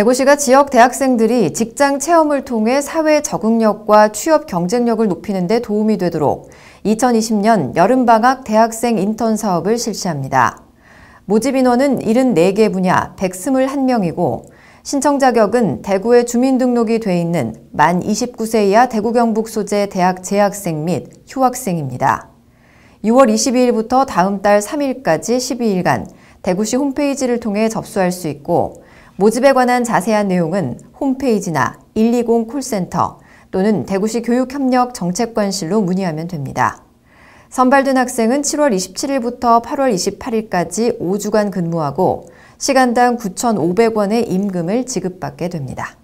대구시가 지역 대학생들이 직장 체험을 통해 사회 적응력과 취업 경쟁력을 높이는 데 도움이 되도록 2020년 여름방학 대학생 인턴 사업을 실시합니다. 모집 인원은 74개 분야 121명이고 신청 자격은 대구에 주민등록이 돼 있는 만 29세 이하 대구 경북 소재 대학 재학생 및 휴학생입니다. 6월 22일부터 다음 달 3일까지 12일간 대구시 홈페이지를 통해 접수할 수 있고 모집에 관한 자세한 내용은 홈페이지나 120 콜센터 또는 대구시 교육협력 정책관실로 문의하면 됩니다. 선발된 학생은 7월 27일부터 8월 28일까지 5주간 근무하고 시간당 9,500원의 임금을 지급받게 됩니다.